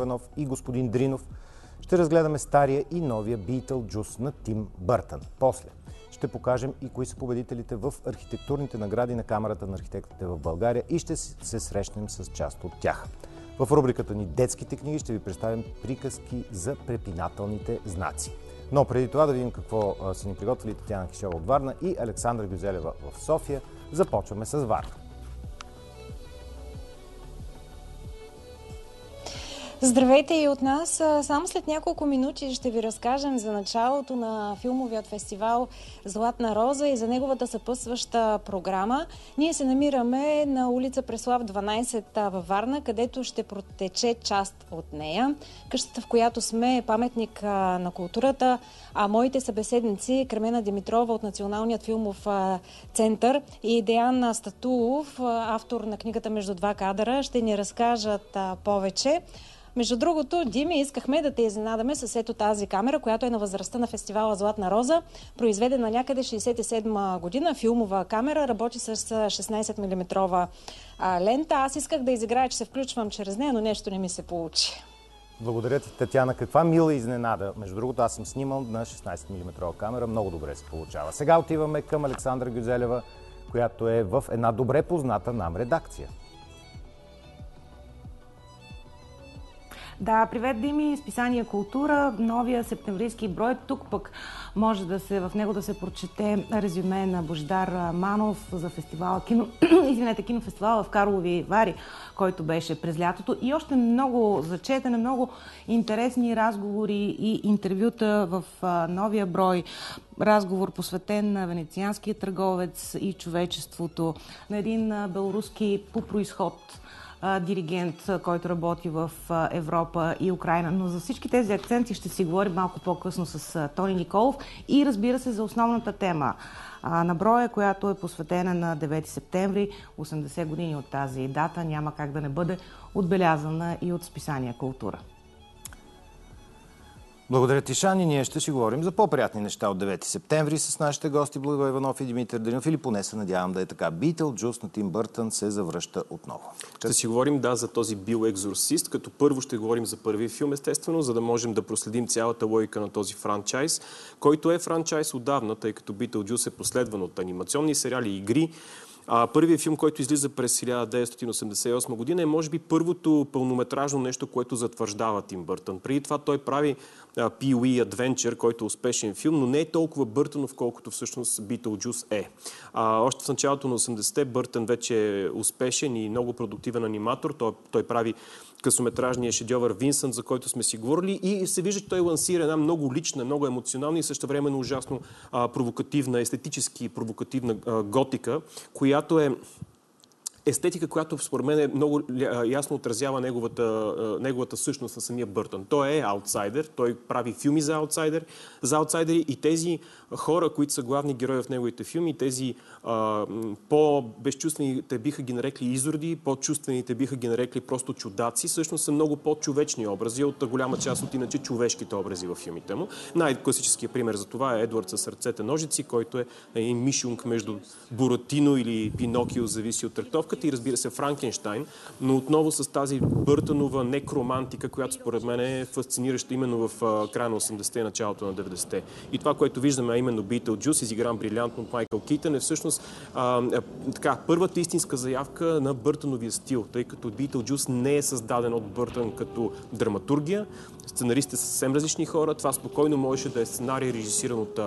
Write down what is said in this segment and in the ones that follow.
Благоеванов и господин Дринов. Ще разгледаме стария и новия Джус на Тим Бъртън. После ще покажем и кои са победителите в архитектурните награди на Камерата на архитектите в България и ще се срещнем с част от тях. В рубриката ни Детските книги ще ви представим приказки за препинателните знаци. Но преди това да видим какво са ни приготвили Татьяна Кишева от Варна и Александра Гюзелева в София. Започваме с Варна. Здравейте и от нас. Само след няколко минути ще ви разкажем за началото на филмовият фестивал Златна роза и за неговата съпътстваща програма. Ние се намираме на улица Преслав 12 във Варна, където ще протече част от нея. Къщата, в която сме е паметник на културата, а моите събеседници Кремена Димитрова от Националният филмов център и Деян Статулов, автор на книгата Между два кадъра, ще ни разкажат повече. Между другото, Дими, искахме да те изненадаме с ето тази камера, която е на възрастта на фестивала Златна роза, произведена някъде 67 година, филмова камера, работи с 16 мм лента. Аз исках да изиграя, че се включвам чрез нея, но нещо не ми се получи. Благодаря ти, Татьяна. Каква мила изненада. Между другото, аз съм снимал на 16 мм камера. Много добре се получава. Сега отиваме към Александра Гюзелева, която е в една добре позната нам редакция. Да, привет Дими, списание Култура, новия септемврийски брой. Тук пък може да се, в него да се прочете резюме на Бождар Манов за фестивала, кино, извинете, кинофестивала в Карлови Вари, който беше през лятото. И още много зачетане, много интересни разговори и интервюта в новия брой разговор посветен на венецианския търговец и човечеството, на един белоруски по происход диригент, който работи в Европа и Украина. Но за всички тези акценти ще си говорим малко по-късно с Тони Николов и разбира се за основната тема на броя, която е посветена на 9 септември, 80 години от тази дата, няма как да не бъде отбелязана и от списания Култура. Благодаря ти, Шани. Ние ще си говорим за по-приятни неща от 9 септември с нашите гости Благо Иванов и Димитър Данилов. Или поне се надявам да е така. Битъл Джус на Тим Бъртън се завръща отново. Ще си говорим, да, за този бил екзорсист, като първо ще говорим за първия филм, естествено, за да можем да проследим цялата логика на този франчайз, който е франчайз отдавна, тъй като Битъл Джус е последван от анимационни сериали, игри, а, първият филм, който излиза през 1988 година е може би първото пълнометражно нещо, което затвърждава Тим Бъртън. Преди това той прави Pee-wee Adventure, който е успешен филм, но не е толкова Бъртънов, колкото всъщност Beetlejuice е. А, още в началото на 80-те Бъртън вече е успешен и много продуктивен аниматор. Той, той прави късометражния шедьовър Винсънт, за който сме си говорили и се вижда, че той лансира една много лична, много емоционална и също времено ужасно а, провокативна, естетически провокативна а, готика, която е естетика, която според мен е много ясно отразява неговата, неговата същност на самия Бъртън. Той е аутсайдер, той прави филми за аутсайдер, за аутсайдери и тези хора, които са главни герои в неговите филми, тези по-безчувствените биха ги нарекли изроди, по-чувствените биха ги нарекли просто чудаци, всъщност са много по-човечни образи от голяма част от иначе човешките образи в филмите му. Най-класическият пример за това е Едвард със сърцете ножици, който е един мишунг между Буратино или Пинокио, зависи от трактовката и разбира се Франкенштайн, но отново с тази Бъртанова некромантика, която според мен е фасцинираща именно в края на 80-те и началото на 90-те. И това, което виждаме, а именно Джус, изигран брилянтно от Майкъл Китън, е всъщност а, така, първата истинска заявка на Бъртановия стил, тъй като Джус не е създаден от Бъртън като драматургия. Сценаристите са съвсем различни хора. Това спокойно можеше да е сценарий, режисиран от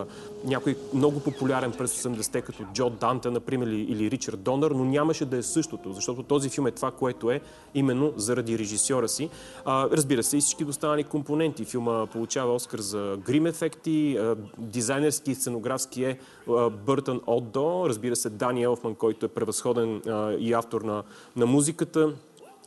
някой много популярен през 80-те, като Джо Данте, например, или, или Ричард Донър, но нямаше да е същото, защото този филм е това, което е именно заради режисьора си. Разбира се, и всички останали компоненти. Филма получава Оскар за грим ефекти, дизайнерски и сценографски е Бъртън Отдо, разбира се, Дани Елфман, който е превъзходен и автор на музиката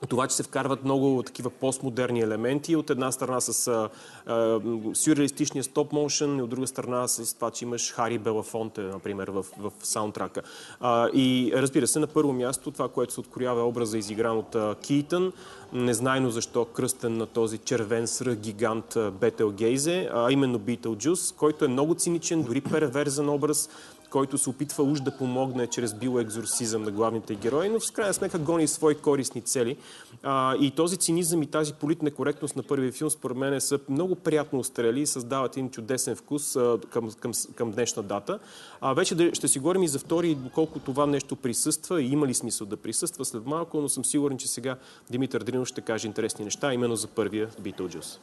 това, че се вкарват много такива постмодерни елементи, от една страна с а, а, сюрреалистичния стоп моушен, и от друга страна с това, че имаш Хари Белафонте, например, в, в саундтрака. А, и разбира се, на първо място това, което се откорява е образа изигран от а, Китън, незнайно защо кръстен на този червен сръх гигант Бетел Гейзе, а именно Джус, който е много циничен, дори перверзен образ, който се опитва уж да помогне чрез биоекзорсизъм на главните герои, но в крайна сметка гони свои корисни цели. А, и този цинизъм и тази политна коректност на първия филм, според мен, са много приятно устарели и създават един чудесен вкус а, към, към, към днешна дата. А, вече ще си говорим и за втори, доколко това нещо присъства и има ли смисъл да присъства след малко, но съм сигурен, че сега Димитър Дринов ще каже интересни неща, именно за първия Beetlejuice.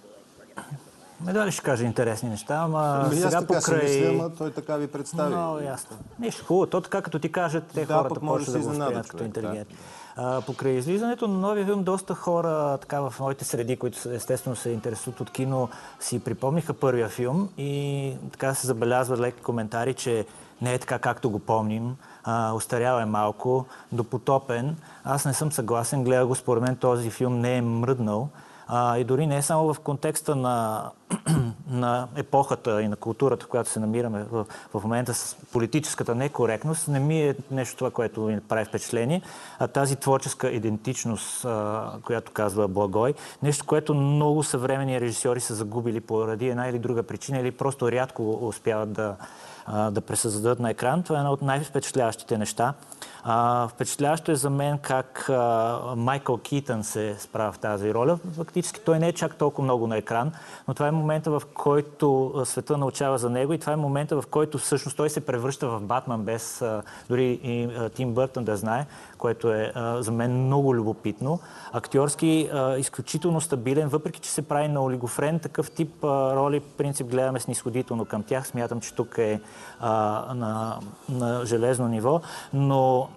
Едва ли ще каже интересни неща, ама Ами, сега така покрай... мисля, ама той така ви представи. Много ясно. Нищо хубаво. То така като ти кажат, те Да, хората пък може почват да се го изненада възприемат като човек, да. интелигентни. А, покрай излизането на новия филм, доста хора така в моите среди, които са- естествено се интересуват от кино, си припомниха първия филм и така се забелязват леки коментари, че не е така както го помним, а, устарява е малко, допотопен. Аз не съм съгласен, гледа го, според мен този филм не е мръднал. А, и дори не е само в контекста на, на епохата и на културата, в която се намираме в, в момента с политическата некоректност, не ми е нещо това, което ми прави впечатление, а тази творческа идентичност, а, която казва Благой, нещо, което много съвременни режисьори са загубили поради една или друга причина или просто рядко успяват да, да пресъздадат на екран. Това е едно от най-впечатляващите неща. А, впечатляващо е за мен как а, Майкъл Китън се справя в тази роля. Фактически той не е чак толкова много на екран, но това е момента, в който света научава за него и това е момента, в който всъщност той се превръща в Батман без а, дори и а, Тим Бъртън да знае, което е а, за мен много любопитно. Актьорски а, изключително стабилен, въпреки че се прави на олигофрен, такъв тип а, роли, принцип гледаме снисходително към тях. Смятам, че тук е а, на, на железно ниво, но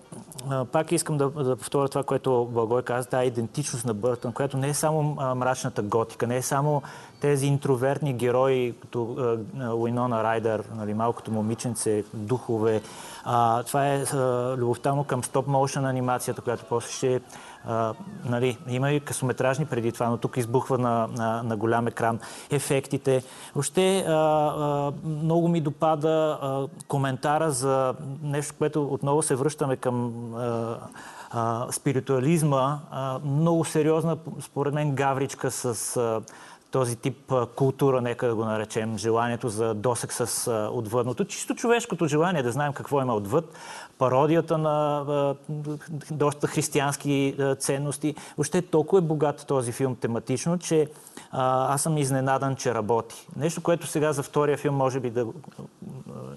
а, пак искам да, да повторя това, което Благой каза, тази идентичност на Бъртън, която не е само а, мрачната готика, не е само тези интровертни герои, като Уинона Райдер, нали, малкото момиченце, духове. А, това е а, любовта му към стоп-моушен анимацията, която после ще нали, има и късометражни преди това, но тук избухва на, на, на голям екран. Ефектите. Въобще а, а, много ми допада а, коментара за нещо, което отново се връщаме към а, а, спиритуализма. А, много сериозна, според мен, гавричка с а, този тип култура, нека да го наречем, желанието за досек с отвъдното. Чисто човешкото желание да знаем какво има отвъд, пародията на а, доста християнски а, ценности. Въобще толкова е богат този филм тематично, че а, аз съм изненадан, че работи. Нещо, което сега за втория филм може би да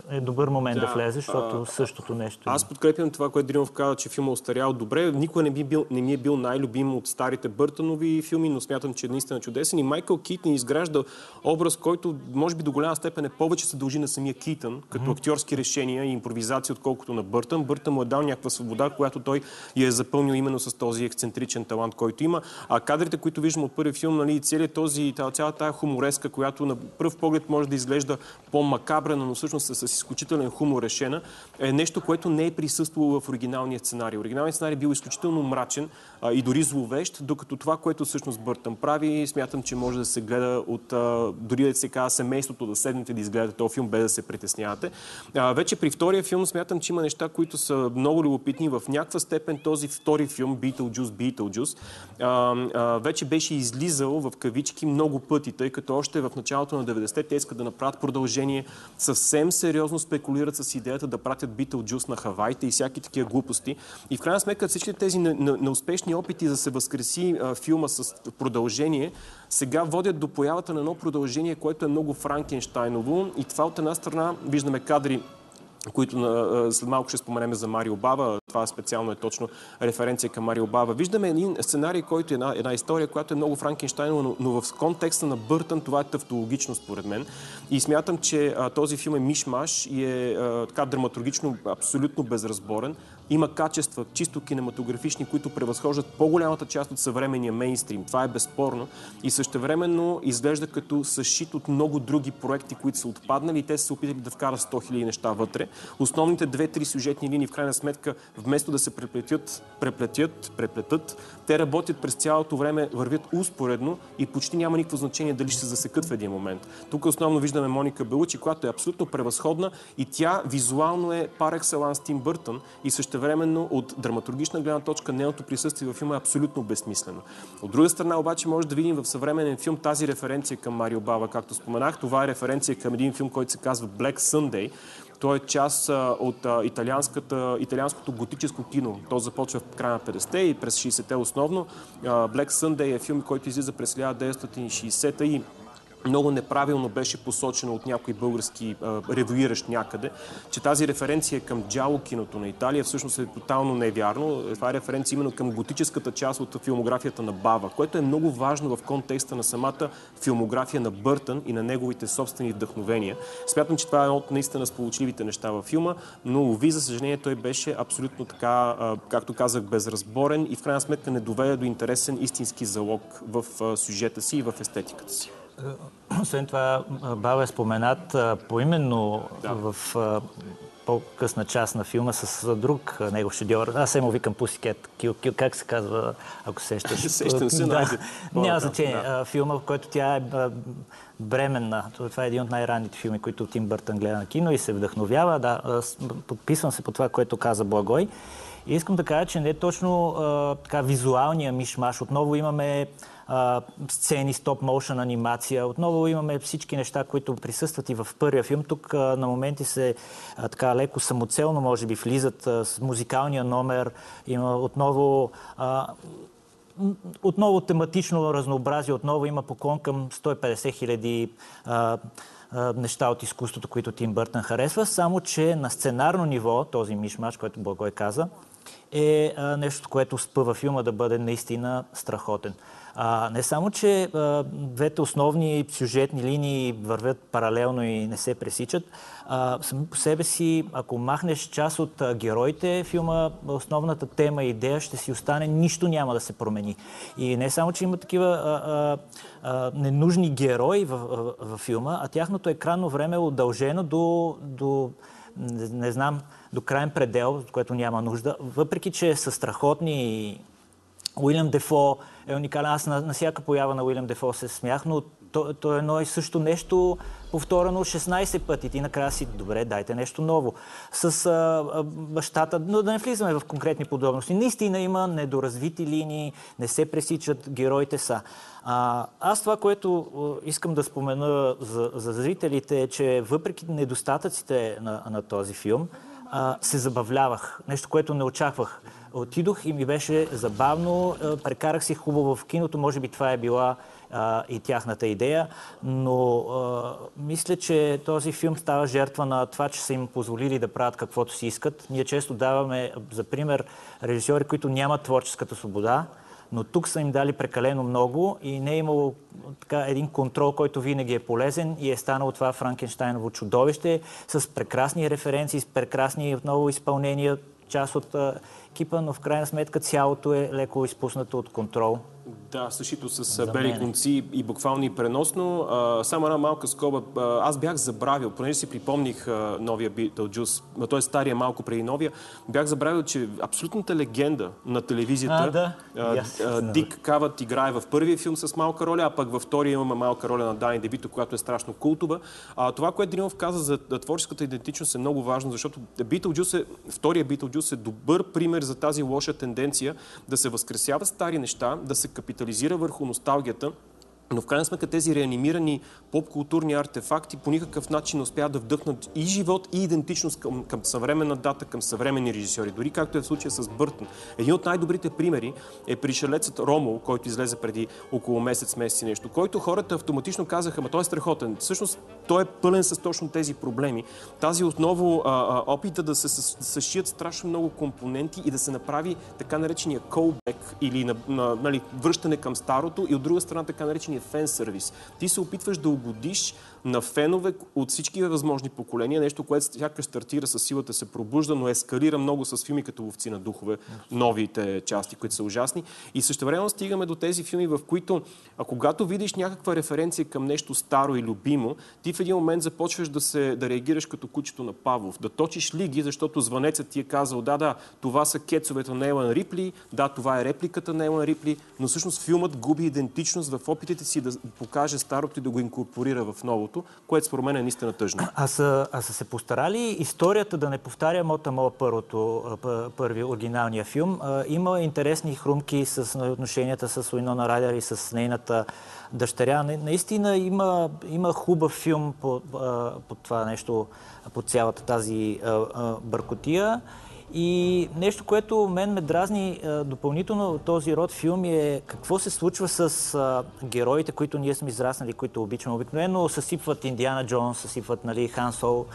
е добър момент да, Да, влезе, защото същото нещо. Аз подкрепям това, което Дринов каза, че филма е остарял добре. Никой не, би бил, не ми е бил най-любим от старите Бъртанови филми, но смятам, че е наистина чудесен. И Майкъл Китън изгражда образ, който може би до голяма степен е повече се дължи на самия Китън, като актьорски решения и импровизация, отколкото на Бъртън. Бъртън му е дал някаква свобода, която той я е запълнил именно с този ексцентричен талант, който има. А кадрите, които виждам от първи филм, нали, целият този, цялата тая хумореска, която на пръв поглед може да изглежда по-макабрена, но всъщност е с изключителен хумор решена, е нещо, което не е присъствало в оригиналния сценарий. Оригиналният сценарий бил изключително мрачен а, и дори зловещ, докато това, което всъщност Бъртън прави, смятам, че може да се гледа от а, дори да се казва семейството да седнете да изгледате този филм, без да се притеснявате. А, вече при втория филм смятам, че има неща, които са много любопитни. В някаква степен този втори филм, Beetlejuice, Beetlejuice, а, вече беше излизал в кавички много пъти, тъй като още в началото на 90-те те искат да направят продължение. Съвсем сериозно спекулират с идеята да пратят Beetlejuice на Хавайте и всяки такива глупости. И в крайна сметка всички тези не- не- неуспешни опити да се възкреси а, филма с продължение, сега водят до появата на едно продължение, което е много Франкенштайново. И това от една страна виждаме кадри които на, след малко ще споменем за Марио Бава. Това специално е точно референция към Марио Бава. Виждаме един сценарий, който е една, една история, която е много Франкенштайнова, но, но в контекста на Бъртън това е тавтологично според мен. И смятам, че а, този филм е мишмаш и е а, така драматургично абсолютно безразборен. Има качества, чисто кинематографични, които превъзхождат по-голямата част от съвременния мейнстрим. Това е безспорно. И същевременно изглежда като съшит от много други проекти, които са отпаднали и те са се опитали да вкарат 100 000 неща вътре. Основните две-три сюжетни линии, в крайна сметка, вместо да се преплетят, преплетят, преплетат, те работят през цялото време, вървят успоредно и почти няма никакво значение дали ще се засекат в един момент. Тук основно виждаме Моника Белучи, която е абсолютно превъзходна и тя визуално е пар Тим Бъртън и същевременно от драматургична гледна точка нейното присъствие в филма е абсолютно безсмислено. От друга страна обаче може да видим в съвременен филм тази референция към Марио Бава, както споменах. Това е референция към един филм, който се казва Black Sunday, Той е част от италианското готическо кино. То започва в края на 50-те и през 60-те основно. Black Sunday е филм, който излиза през 1960-та и много неправилно беше посочено от някой български а, ревюиращ някъде, че тази референция е към джало киното на Италия всъщност е тотално невярно. Това е референция именно към готическата част от филмографията на Бава, което е много важно в контекста на самата филмография на Бъртън и на неговите собствени вдъхновения. Смятам, че това е едно от наистина сполучливите неща във филма, но ви, за съжаление, той беше абсолютно така, а, както казах, безразборен и в крайна сметка не доведе до интересен истински залог в а, сюжета си и в естетиката си. Освен това, Баба е споменат поименно да. в по-късна част на филма с друг негов шедьовър. Аз се му викам Пусикет. Кил, кил, как се казва, ако сещаш? Сещам се, да. Няма значение. Да. Филма, в който тя е бременна. Това е един от най-ранните филми, които Тим Бъртън гледа на кино и се вдъхновява. Да, подписвам се по това, което каза Благой. И искам да кажа, че не е точно така визуалния мишмаш. Отново имаме сцени, стоп-моушен анимация. Отново имаме всички неща, които присъстват и в първия филм. Тук на моменти се така леко самоцелно, може би, влизат с музикалния номер. Има отново отново тематично разнообразие, отново има поклон към 150 хиляди неща от изкуството, които Тим Бъртън харесва, само че на сценарно ниво, този мишмаш, който Благой каза, е а, нещо, което спъва филма да бъде наистина страхотен. А, не само, че а, двете основни сюжетни линии вървят паралелно и не се пресичат, а, сами по себе си, ако махнеш част от а, героите, филма, основната тема и идея ще си остане, нищо няма да се промени. И не само, че има такива а, а, ненужни герои в, в, в филма, а тяхното екранно време е удължено до, до не, не знам, до крайен предел, от което няма нужда. Въпреки, че са страхотни Уилям Дефо е уникален. Аз на, на всяка поява на Уилям Дефо се смях, но то, то е едно и също нещо повторено 16 пъти. Ти накрая си, добре, дайте нещо ново. С а, а, бащата, но да не влизаме в конкретни подробности. Наистина има недоразвити линии, не се пресичат, героите са. А, аз това, което искам да спомена за, за зрителите е, че въпреки недостатъците на, на този филм, а, се забавлявах. Нещо, което не очаквах. Отидох и ми беше забавно, прекарах си хубаво в киното, може би това е била а, и тяхната идея, но а, мисля, че този филм става жертва на това, че са им позволили да правят каквото си искат. Ние често даваме, за пример, режисьори, които нямат творческата свобода, но тук са им дали прекалено много и не е имало така, един контрол, който винаги е полезен и е станало това Франкенштайново чудовище с прекрасни референции, с прекрасни отново изпълнения, част от екипа, но в крайна сметка цялото е леко изпуснато от контрол. Да, същото с бели конци и буквално и преносно. А, само една малка скоба. Аз бях забравил, понеже си припомних а, новия Beetlejuice, т.е. стария малко преди новия, бях забравил, че абсолютната легенда на телевизията, а, да. yes, Дик Кавът играе в първия филм с малка роля, а пък във втория имаме малка роля на Дани Дебито, която е страшно култова. А, това, което Дринов каза за творческата идентичност е много важно, защото Beetlejuice е, втория Beetlejuice е добър пример за тази лоша тенденция да се възкресяват стари неща, да се капитализира върху носталгията но в крайна сметка тези реанимирани поп-културни артефакти по никакъв начин не успяват да вдъхнат и живот, и идентичност към, към съвременна дата, към съвременни режисьори. Дори както е в случая с Бъртън. Един от най-добрите примери е пришелецът Ромо, който излезе преди около месец, месец и нещо, който хората автоматично казаха, ма той е страхотен. Всъщност той е пълен с точно тези проблеми. Тази отново а, а, опита да се съшият страшно много компоненти и да се направи така наречения callback или на, на, нали, връщане към старото и от друга страна така наречения фен сервис. Ти се опитваш да угодиш на фенове от всички възможни поколения, нещо, което сякаш стартира с силата се пробужда, но ескалира много с филми като Ловци на духове, новите части, които са ужасни. И също време стигаме до тези филми, в които, а когато видиш някаква референция към нещо старо и любимо, ти в един момент започваш да, се, да реагираш като кучето на Павлов, да точиш лиги, защото звънецът ти е казал, да, да, това са кецовете на Елан Рипли, да, това е репликата на Елан Рипли, но всъщност филмът губи идентичност в опитите си да покаже старото и да го инкорпорира в новото миналото, което според мен е наистина тъжно. А са, а са се постарали историята да не повтаря Мота Мола първото, първи оригиналния филм. Има интересни хрумки с отношенията с Уинона Райдер и с нейната дъщеря. Наистина има, има хубав филм по, по това нещо, по цялата тази бъркотия. И нещо, което мен ме дразни допълнително в този род филми е какво се случва с героите, които ние сме израснали, които обичаме. Обикновено съсипват Индиана Джонс, съсипват нали, Хан Сол.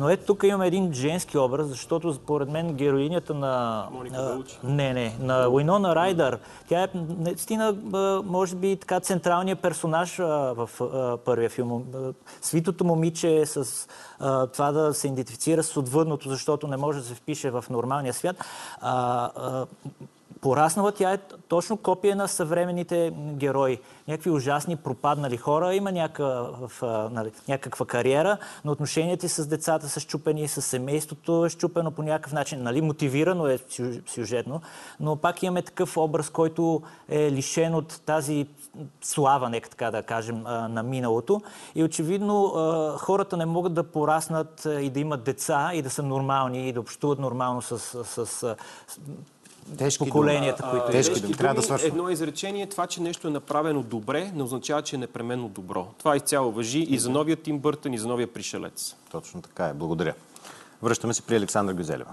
Но ето тук имаме един женски образ, защото според мен героинята на... Моника Не, не, на Уинона Райдър. Тя е наистина, може би, така централният персонаж в първия филм. Свитото момиче с това да се идентифицира с отвъдното, защото не може да се впише в нормалния свят. Пораснала тя е точно копия на съвременните герои. Някакви ужасни пропаднали хора, има някакъв, нали, някаква кариера, но отношенията с децата са щупени, с семейството е щупено по някакъв начин. Нали, мотивирано е сюжетно, но пак имаме такъв образ, който е лишен от тази слава, нека така да кажем, на миналото. И очевидно хората не могат да пораснат и да имат деца и да са нормални и да общуват нормално с, с, с Тежки поколенията, думи. които... Тежки думи. Трябва да свършим. Едно изречение, това, че нещо е направено добре, не означава, че е непременно добро. Това изцяло въжи и за новия Тим Бъртън, и за новия Пришелец. Точно така е. Благодаря. Връщаме се при Александра Гюзелева.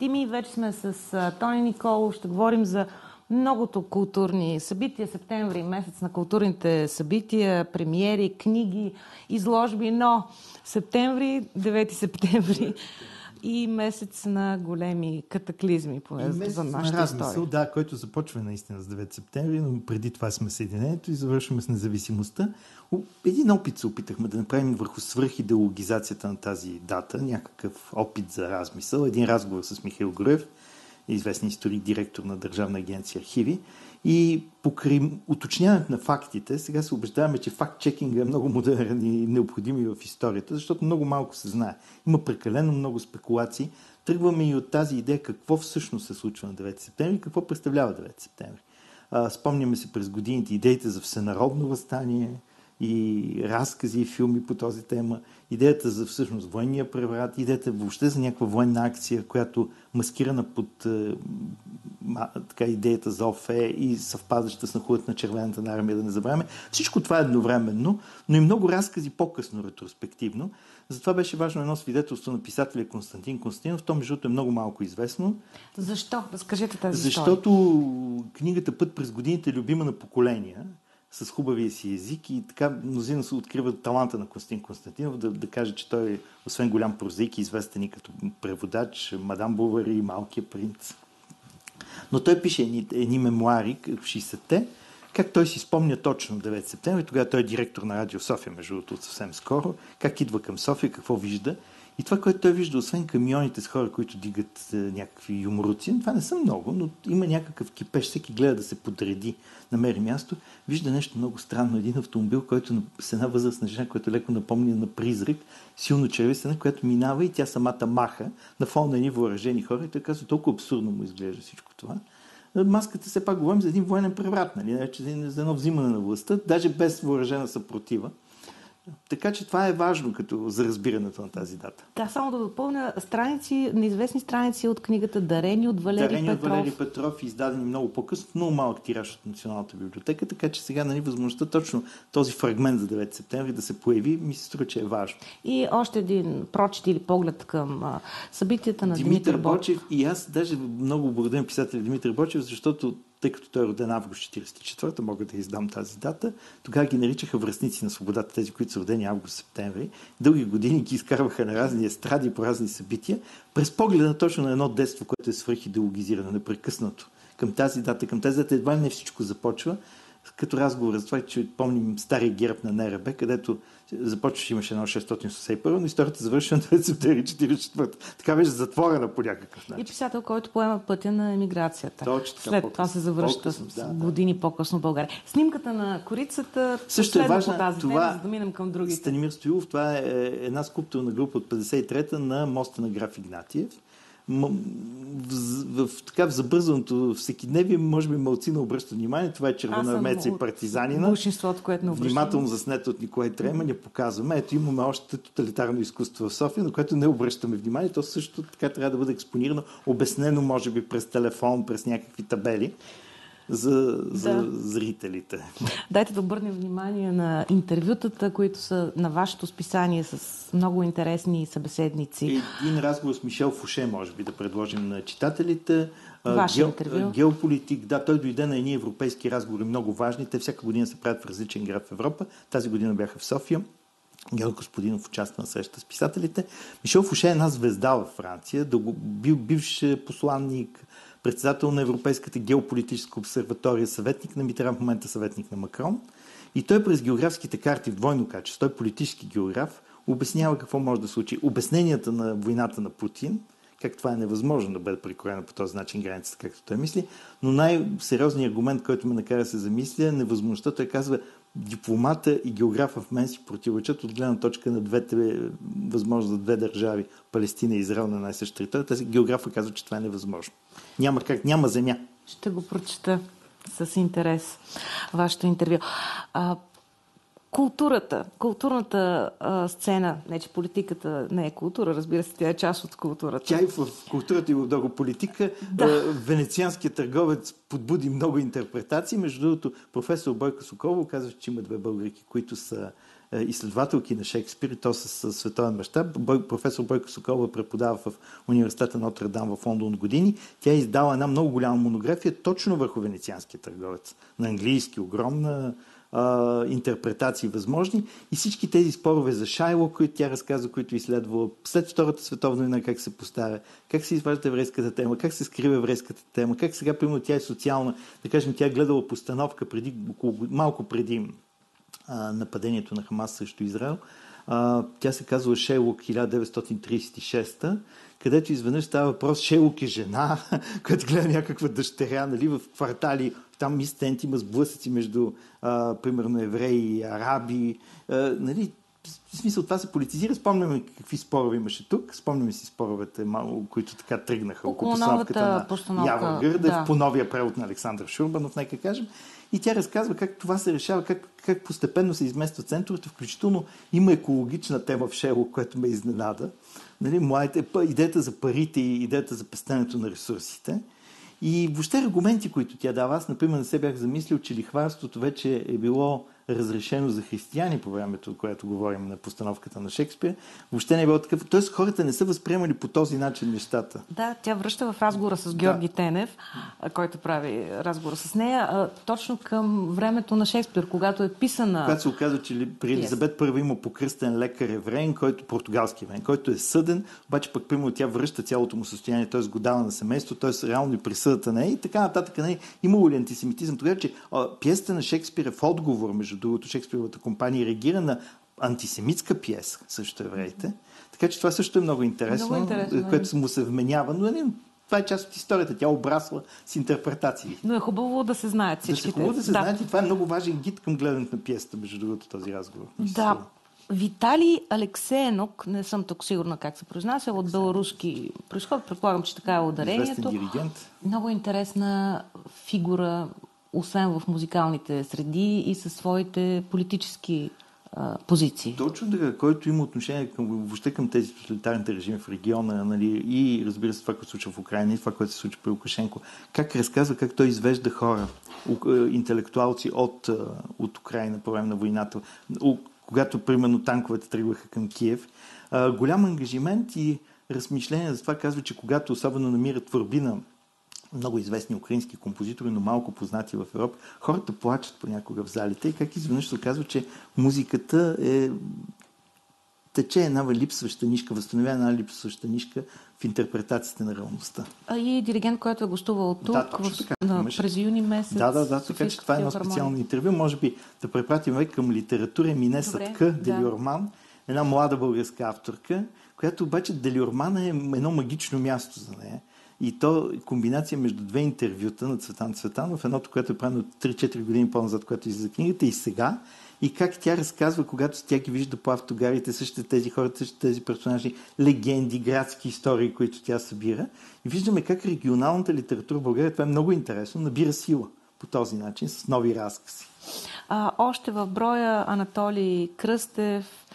Дими, вече сме с Тони Николо. Ще говорим за многото културни събития. Септември, месец на културните събития, премиери, книги, изложби, но септември, 9 септември и месец на големи катаклизми поне за нашата на размисъл, история. Да, който започва наистина с 9 септември, но преди това сме Съединението и завършваме с независимостта. Един опит се опитахме да направим върху свръхидеологизацията на тази дата, някакъв опит за размисъл. Един разговор с Михаил Груев, известен историк, директор на Държавна агенция архиви. И покрай уточняването на фактите, сега се убеждаваме, че факт-чекинга е много модерен и необходим и в историята, защото много малко се знае. Има прекалено много спекулации. Тръгваме и от тази идея какво всъщност се случва на 9 септември какво представлява 9 септември. спомняме се през годините идеите за всенародно възстание, и разкази и филми по този тема, идеята за всъщност военния преврат, идеята въобще за някаква военна акция, която маскирана под е, така, идеята за ОФЕ и съвпадаща с нахудът на червената на армия, да не забравяме. Всичко това е едновременно, но и много разкази по-късно, ретроспективно. Затова беше важно едно свидетелство на писателя Константин Константинов. То, между е много малко известно. Защо? Разкажете тази Защото книгата Път през годините е любима на поколения с хубавия си език и така мнозина се откриват таланта на Константин Константинов да, да каже, че той е освен голям прозаик, известен и като преводач, Мадам Бувари и Малкия принц. Но той пише едни, едни мемуари в 60-те, как той си спомня точно 9 септември, тогава той е директор на Радио София, между другото, съвсем скоро, как идва към София, какво вижда и това, което той вижда, освен камионите с хора, които дигат е, някакви юморуци, това не са много, но има някакъв кипеж, всеки гледа да се подреди, намери място, вижда нещо много странно. Един автомобил, който с една възрастна жена, която леко напомня на призрак, силно червесена, която минава и тя самата маха на фона на едни въоръжени хора и той казва, толкова абсурдно му изглежда всичко това. Маската все пак говорим за един военен преврат, нали? за едно взимане на властта, даже без въоръжена съпротива. Така че това е важно като за разбирането на тази дата. Да, само да допълня страници, неизвестни страници от книгата Дарени от Валери Дарени Петров. от Валери Петров, издадени много по-късно, много малък тираж от Националната библиотека, така че сега нали, възможността точно този фрагмент за 9 септември да се появи, ми се струва, че е важно. И още един прочит или поглед към а, събитията на Димитър, Димитър Бочев. Бочев. И аз даже много благодаря писателя Димитър Бочев, защото тъй като той е роден август 44-та, мога да издам тази дата. Тогава ги наричаха връзници на свободата, тези, които са родени август-септември. Дълги години ги изкарваха на разни естради по разни събития, през погледа точно на едно детство, което е свръхидеологизирано непрекъснато. Към тази дата, към тази дата едва не всичко започва, като разговор за това, че помним стария герб на НРБ, където започваше, имаше едно 681, но историята завършва на 1944. Така беше затворена по някакъв начин. И писател, който поема пътя на емиграцията. Точно След това се завръща да, години да. по-късно в България. Снимката на корицата също е важна. Тази това, тема, за да минем към другите. Станимир Стоилов, това е една скулптурна група от 53-та на моста на граф Игнатиев в, в, така в забързаното всекидневие, може би малцина обръща внимание. Това е червоноармеца и партизанина. Большинството, което не обръща. Внимателно заснето от Николай Трема, ни показваме. Ето имаме още тоталитарно изкуство в София, на което не обръщаме внимание. То също така трябва да бъде експонирано, обяснено, може би, през телефон, през някакви табели за, за да. зрителите. Дайте да обърнем внимание на интервютата, които са на вашето списание с много интересни събеседници. Един разговор с Мишел Фуше, може би, да предложим на читателите. Ваше Гео, интервю. Геополитик, да, той дойде на едни европейски разговори, много важни. Те всяка година се правят в различен град в Европа. Тази година бяха в София. Гео Господинов участва на среща с писателите. Мишел Фуше е една звезда във Франция, бивш посланник, председател на Европейската геополитическа обсерватория, съветник на Митран, в момента съветник на Макрон. И той през географските карти в двойно качество, той е политически географ, обяснява какво може да случи. Обясненията на войната на Путин, как това е невъзможно да бъде прикорено по този начин границата, както той мисли, но най-сериозният аргумент, който ме накара да се замисля, е невъзможността. Той казва, дипломата и географа в мен си противоречат от гледна точка на двете, възможно за две държави, Палестина и Израел на най-съща територия. Тази географа казва, че това е невъзможно. Няма как, няма земя. Ще го прочета с интерес вашето интервю. А, културата, културната а, сцена, не че политиката не е култура, разбира се, тя е част от културата. Тя и в културата и в много политика. Да. Венецианският търговец подбуди много интерпретации. Между другото, професор Бойко Соколов казва, че има две българки, които са изследователки на Шекспир, и то с, световен мащаб. Професор Бойко Соколова преподава в университета на Нотр-Дам в Лондон години. Тя е издала една много голяма монография точно върху венецианския търговец. На английски, огромна интерпретации възможни и всички тези спорове за Шайло, които тя разказва, които изследва след Втората световна война, как се поставя, как се изважда еврейската тема, как се скрива еврейската тема, как сега, примерно, тя е социална, да кажем, тя е гледала постановка преди, около, малко преди а, нападението на Хамас срещу Израел. А, тя се казва Шейлок 1936 където изведнъж става въпрос, Шелок е жена, която гледа някаква дъщеря, нали, в квартали, там мистент има сблъсъци между, а, примерно, евреи и араби, а, нали, в смисъл това се политизира. Спомняме какви спорове имаше тук. Спомняме си споровете, които така тръгнаха около постановката на постановка, Ява Гърдев, да. по новия превод на Александър Шурбанов, нека кажем. И тя разказва как това се решава, как, как постепенно се измества центровете, включително има екологична тема в Шело, което ме изненада. Нали, младите, идеята за парите и идеята за пестенето на ресурсите. И въобще аргументи, които тя дава. Аз, например, не се бях замислил, че лихварството вече е било разрешено за християни по времето, което говорим на постановката на Шекспир. Въобще не е било такъв. Тоест хората не са възприемали по този начин нещата. Да, тя връща в разговора с Георги да. Тенев, който прави разговора с нея, точно към времето на Шекспир, когато е писана. Когато се оказва, че при Елизабет I има покръстен лекар евреин, който португалски евреин, който е съден, обаче пък примерно тя връща цялото му състояние, т.е. го дава на семейство, т.е. реално и присъдата не е и така нататък. Не е. Имало ли антисемитизъм? Тогава, че пиесата на Шекспир е в отговор между между другото, Шекспировата компания реагира на антисемитска пиеса, също евреите. Така че това също е много интересно, много интересно което му се вменява, но не, това е част от историята. Тя обрасла с интерпретации. Но е хубаво да се знаят всичките. Да, е хубаво да се да. знаят и това е много важен гид към гледането на пиесата, между другото, този разговор. Да. Виталий Алексеенок, не съм тук сигурна как се произнася, от беларуски происход, предполагам, че така е ударението. диригент. Много интересна фигура, освен в музикалните среди и със своите политически позиции. Точно така, който има отношение към, въобще към тези тоталитарните режими в региона нали, и разбира се това, което се случва в Украина и това, което се случва при Лукашенко. Как разказва как той извежда хора, интелектуалци от, от Украина по време на войната, когато примерно танковете тръгваха към Киев. Голям ангажимент и размишление за това казва, че когато особено намират твърбина много известни украински композитори, но малко познати в Европа, хората плачат понякога в залите и как изведнъж се оказва, че музиката е тече една липсваща нишка, възстановява една липсваща нишка в интерпретацията на реалността. А и диригент, който е гостувал тук да, в, така, на, през юни месец. Да, да, да, така че това е едно специално интервю. Може би да препратим към литература Минесът К, Делиорман, една млада българска авторка, която обаче Делиорман е едно магично място за нея и то комбинация между две интервюта на Цветан Цветанов, едното, което е правено 3-4 години по-назад, което излиза книгата и сега, и как тя разказва, когато тя ги вижда по автогарите, същите тези хора, същите тези персонажи, легенди, градски истории, които тя събира. И виждаме как регионалната литература в България, това е много интересно, набира сила по този начин, с нови разкази. А, още в броя Анатолий Кръстев,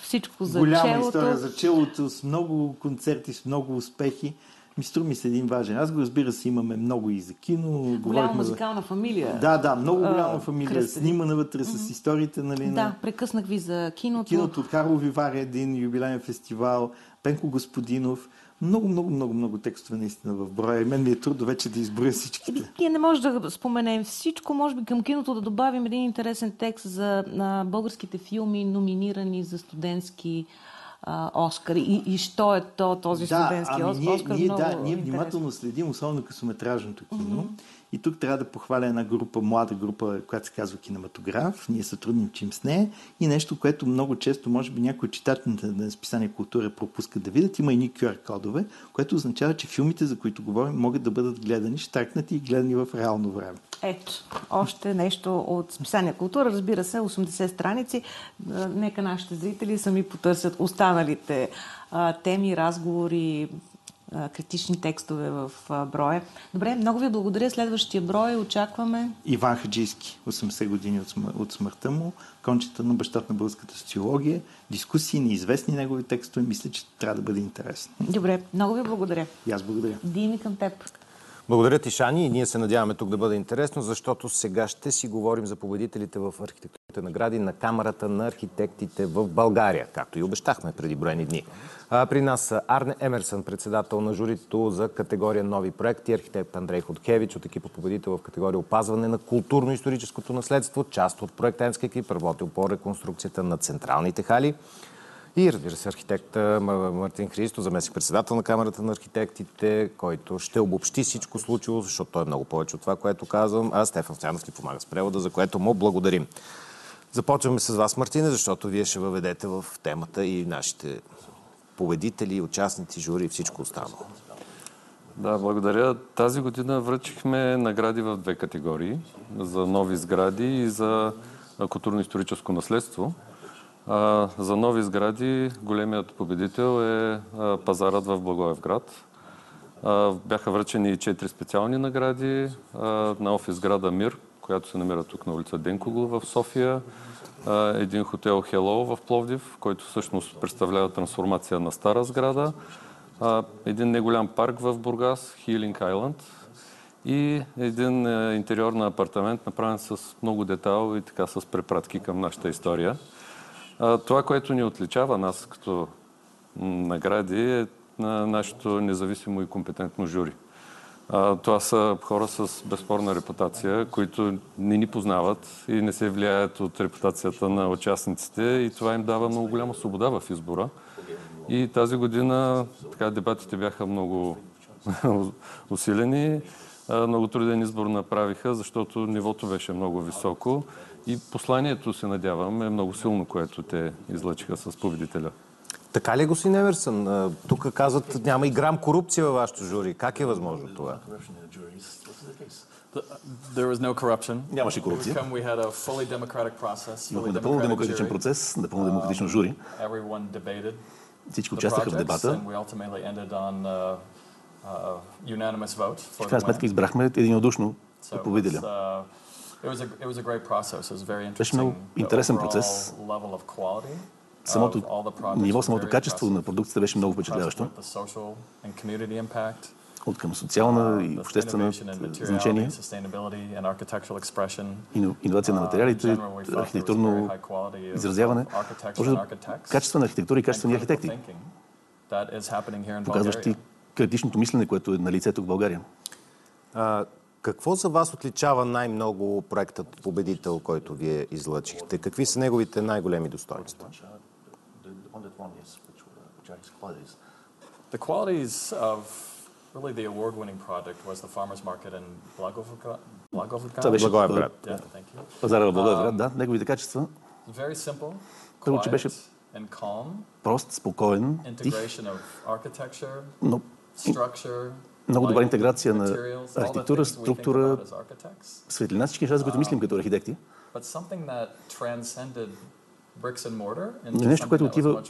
всичко за Голяма челото. история за челото, с много концерти, с много успехи. Ми струва ми се един важен. Аз го разбира се, имаме много и за кино. Голяма музикална фамилия. Да, да, много А, голяма фамилия. Кръстев. Снимана вътре с историите, нали? Да, на прекъснах ви за киното. киното. Карло Вивар е един юбилейен фестивал. Пенко Господинов. Много, много, много, много текстове наистина в броя. И мен ми е трудно вече да изброя всичките. Еми, Ние не може да споменем всичко. Може би към киното да добавим един интересен текст за на българските филми, номинирани за студентски а, Оскари. И, и що е то, този студентски ами Ос- ние, Оскар? ние, много да, ние внимателно следим, особено късометражното кино. И тук трябва да похваля една група, млада група, която се казва Кинематограф. Ние сътрудничим с нея. И нещо, което много често, може би някои читателите на списание Култура пропускат да видят, има и QR кодове, което означава, че филмите, за които говорим, могат да бъдат гледани, штаркнати и гледани в реално време. Ето, още нещо от списание Култура. Разбира се, 80 страници. А, Нека нашите зрители сами потърсят останалите теми, разговори, критични текстове в броя. Добре, много ви благодаря. Следващия брой очакваме. Иван Хаджийски, 80 години от, смър... от смъртта му, кончета на бащата на българската социология, дискусии, неизвестни негови текстове, мисля, че трябва да бъде интересно. Добре, много ви благодаря. И аз благодаря. Дими към теб. Благодаря ти, Шани, и ние се надяваме тук да бъде интересно, защото сега ще си говорим за победителите в архитектурните награди на Камерата на архитектите в България, както и обещахме преди броени дни. А, при нас са Арне Емерсън, председател на журито за категория Нови проекти, архитект Андрей Ходкевич от екипа победител в категория Опазване на културно-историческото наследство, част от проектантски екип, работил по реконструкцията на централните хали. И разбира се, архитект М- Мартин Христо, заместник председател на Камерата на архитектите, който ще обобщи всичко случило, защото той е много повече от това, което казвам, а Стефан Стоянов ни помага с превода, за което му благодарим. Започваме с вас, Мартине, защото вие ще въведете в темата и нашите победители, участници, жури и всичко останало. Да, благодаря. Тази година връчихме награди в две категории. За нови сгради и за културно-историческо наследство. За нови сгради големият победител е а, пазарът в Благоевград. Бяха връчени и четири специални награди на офис сграда Мир, която се намира тук на улица Денкоглу в София. Един хотел Hello в Пловдив, който всъщност представлява трансформация на стара сграда. Един неголям парк в Бургас, Healing Island и един е, интериор на апартамент, направен с много детайл и така с препратки към нашата история. Това, което ни отличава нас като награди е на нашето независимо и компетентно жури. Това са хора с безспорна репутация, които не ни познават и не се влияят от репутацията на участниците и това им дава много голяма свобода в избора. И тази година така, дебатите бяха много усилени. Много труден избор направиха, защото нивото беше много високо и посланието, се надявам, е много силно, което те излъчиха с победителя. Така ли, е, господин Емерсън? А, Тук казват, няма и грам корупция във вашето жури. Как е възможно това? Нямаше корупция. Имахме напълно демократичен процес, напълно демократично жури. Всички участваха в дебата. uh, uh, В крайна сметка избрахме единодушно победителя. Uh, it was a it was a great process. It was very Беше много The интересен процес. Самото ниво, самото качество на продукцията беше много впечатляващо. От към социална и обществена значение, иновация на Uh, материалите, архитектурно изразяване. Може and да architects качество на архитектура и качество на and critical архитекти, показващи критичното мислене, което е на лицето в България. Какво за вас отличава най-много проектът Победител, който вие излъчихте? Какви са неговите най-големи достоинства? The qualities of really the award-winning project was the farmers market in Blagoevgrad. Blagoevgrad? Това беше Благоевград. Yeah, thank you. пазара в Благоевград, да, неговите качества. Very simple, Първо, че беше quiet and calm. Прост, спокоен, тих, Integration of architecture, но structure, много добра интеграция на архитектура, структура, светлина, всички неща, за които мислим като архитекти. into Нещо, което отива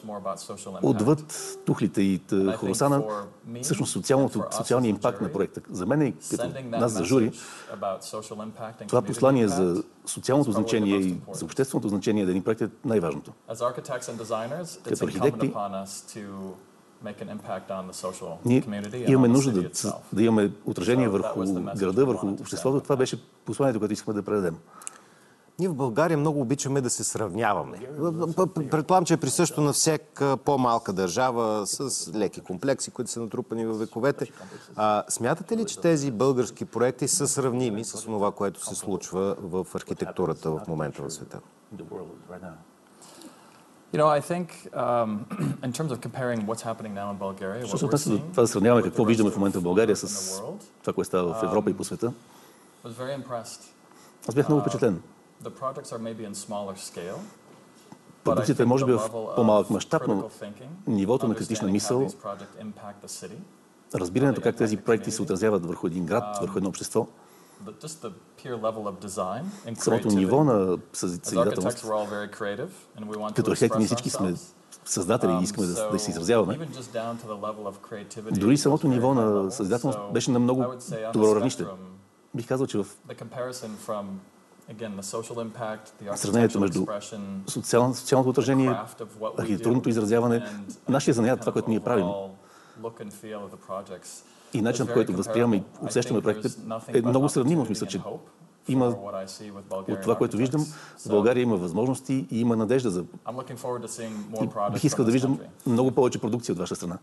отвъд тухлите и хоросана, всъщност социалното, социалния импакт на проекта. За мен и като нас за жури, това послание за социалното значение и за общественото значение на един проект е най-важното. Като архитекти, upon us to make an impact on the social Ние community and имаме нужда да, да имаме отражение върху града, we върху обществото. Това беше посланието, което искахме да предадем. Ние в България много обичаме да се сравняваме. Предполагам, че е присъщо на всяка по-малка държава с леки комплекси, които са натрупани във вековете. А, смятате ли, че тези български проекти са сравними с това, което се случва в архитектурата в момента в света? You know, I think um, in terms of comparing what's happening now in Bulgaria, Що what се we're отнася до seeing това да сравняваме какво виждаме в момента в България с това, което става в Европа и по света, was very impressed. аз бях много впечатлен. The projects are maybe in smaller scale, Продукцията е може би в по-малък мащаб, но нивото на критична мисъл, разбирането как тези проекти се отразяват върху един град, върху едно общество, самото ниво на съзидателност. Като архитекти всички сме създатели и Um, искаме да, се изразяваме. Дори самото ниво на съзидателност беше на много добро равнище. Бих казал, че в сравнението между социал, социалното отражение, архитектурното изразяване, нашия занаят, това, което ние правим и начинът, по който възприемаме и усещаме nothing е много сравнимо. Смисъл, че има от това, което виждам, в България има възможности и има надежда за... И бих искал да виждам много повече продукция от ваша страна.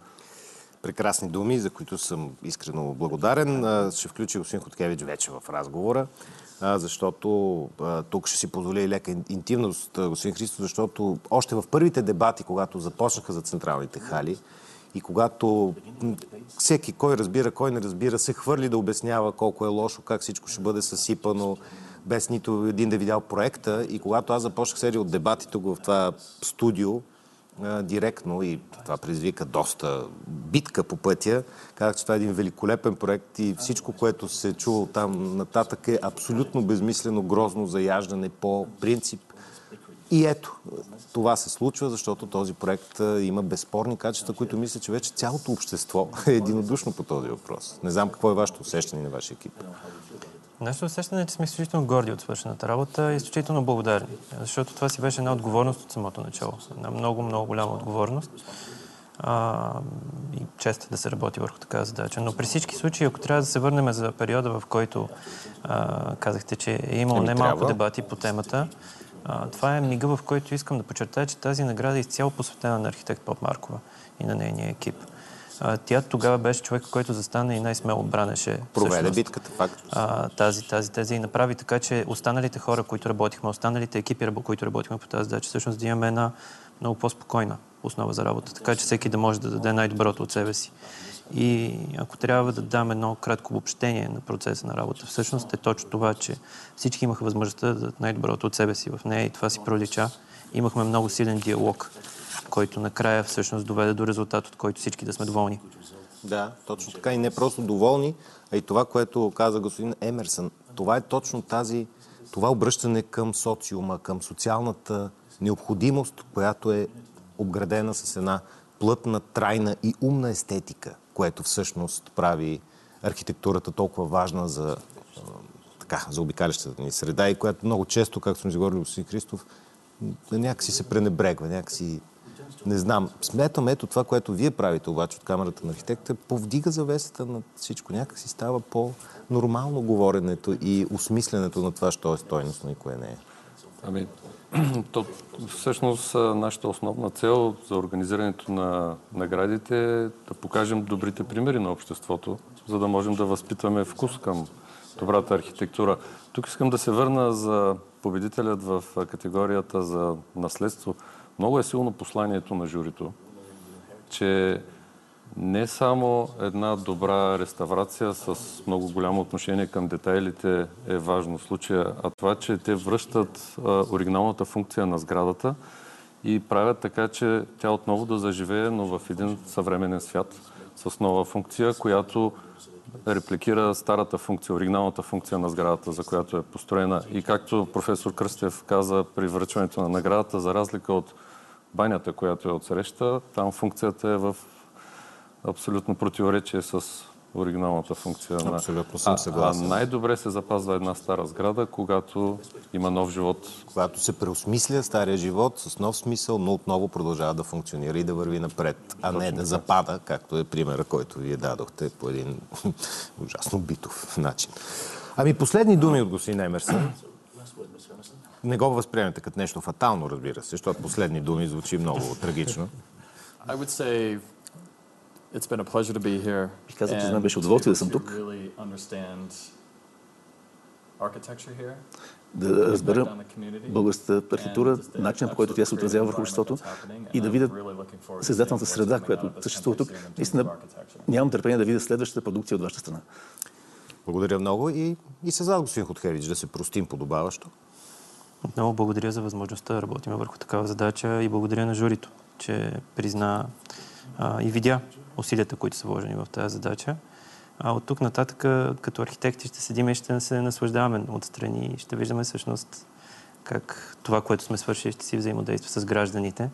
Прекрасни думи, за които съм искрено благодарен. Ще включи господин Хоткевич вече в разговора, защото тук ще си позволя и лека ин- интимност, господин Христо, защото още в първите дебати, когато започнаха за централните хали и когато всеки, кой разбира, кой не разбира, се хвърли да обяснява колко е лошо, как всичко ще бъде съсипано, без нито един да е видял проекта. И когато аз започнах серия от дебати тук в това студио, директно и това предизвика доста битка по пътя. Казах, че това е един великолепен проект и всичко, което се е чуло там нататък е абсолютно безмислено, грозно заяждане по принцип. И ето, това се случва, защото този проект има безспорни качества, които мисля, че вече цялото общество е единодушно по този въпрос. Не знам какво е вашето усещане на вашия екип. Нашето усещане е, че сме изключително горди от свършената работа и изключително благодарни, защото това си беше една отговорност от самото начало. Една много, много голяма отговорност а, и чест да се работи върху такава задача. Но при всички случаи, ако трябва да се върнем за периода, в който а, казахте, че е имало немалко дебати по темата, а, това е мига, в който искам да подчертая, че тази награда е изцяло посветена на архитект Поп Маркова и на нейния екип. А, тя тогава беше човек, който застана и най-смело бранеше Проведе всъщност, битката, факт. а, тази, тази теза и направи така, че останалите хора, които работихме, останалите екипи, които работихме по тази задача, всъщност да имаме една много по-спокойна основа за работа, така че всеки да може да даде най-доброто от себе си. И ако трябва да дам едно кратко обобщение на процеса на работа, всъщност е точно това, че всички имаха възможността да дадат най-доброто от себе си в нея и това си пролича. Имахме много силен диалог, който накрая всъщност доведе до резултат, от който всички да сме доволни. Да, точно така. И не просто доволни, а и това, което каза господин Емерсън. Това е точно тази, това обръщане към социума, към социалната необходимост, която е обградена с една плътна, трайна и умна естетика, което всъщност прави архитектурата толкова важна за, така, за обикалящата ни среда и която много често, както сме говорили господин Христов, някакси се пренебрегва, някакси не знам. Смятам, ето това, което вие правите обаче от камерата на архитекта, повдига завесата на всичко. Някак си става по-нормално говоренето и осмисленето на това, що е стойностно и кое не е. Ами, то, всъщност нашата основна цел за организирането на наградите е да покажем добрите примери на обществото, за да можем да възпитваме вкус към добрата архитектура. Тук искам да се върна за победителят в категорията за наследство. Много е силно посланието на журито, че не само една добра реставрация с много голямо отношение към детайлите е важно в случая, а това, че те връщат а, оригиналната функция на сградата и правят така, че тя отново да заживее, но в един съвременен свят с нова функция, която репликира старата функция, оригиналната функция на сградата, за която е построена. И както професор Кръстев каза при връчването на наградата, за разлика от банята, която е отсреща, там функцията е в абсолютно противоречие с оригиналната функция. Абсолютно съм съгласен. А, а най-добре се запазва една стара сграда, когато има нов живот. Когато се преосмисля стария живот с нов смисъл, но отново продължава да функционира и да върви напред, а не да запада, както е примера, който вие дадохте по един ужасно битов начин. Ами последни думи от господин Емерсън. Не го възприемете като нещо фатално, разбира се, защото последни думи звучи много трагично. I would say Бих казал, че за мен беше удоволствие да съм тук. Really understand architecture here. Да разбера българската архитектура, начинът по който тя се отразява върху обществото и да видя създателната среда, която съществува тук. Наистина нямам търпение да видя следващата продукция от вашата страна. Благодаря много и, и с вас, господин Хотхевич, да се простим подобаващо. Много благодаря за възможността да работим върху такава задача и благодаря на журито, че призна а, и видя усилията, които са вложени в тази задача. А от тук нататък, като архитекти, ще седим и ще се наслаждаваме отстрани и ще виждаме всъщност как това, което сме свършили, ще си взаимодейства с гражданите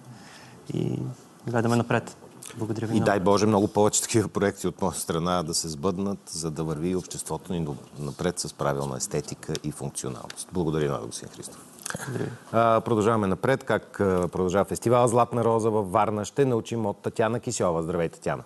и гледаме напред. Благодаря ви. И дай Боже много повече такива проекти от моя страна да се сбъднат, за да върви обществото ни напред с правилна естетика и функционалност. Благодаря на господин Христов. А, продължаваме напред. Как продължава фестивал Златна роза във Варна? Ще научим от Татяна Кисьова. Здравей, Татяна.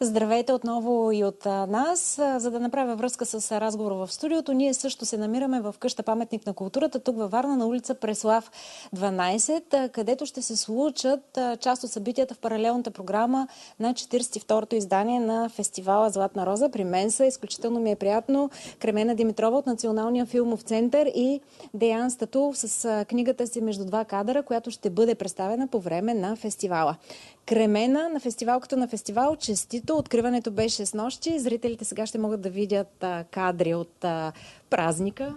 Здравейте отново и от нас. За да направя връзка с разговора в студиото, ние също се намираме в къща паметник на културата, тук във Варна, на улица Преслав 12, където ще се случат част от събитията в паралелната програма на 42-то издание на фестивала Златна роза. При мен са изключително ми е приятно Кремена Димитрова от Националния филмов център и Деян Статулов с книгата си Между два кадъра, която ще бъде представена по време на фестивала. Кремена на фестивал като на фестивал. Честито. Откриването беше с нощи. Зрителите сега ще могат да видят кадри от празника.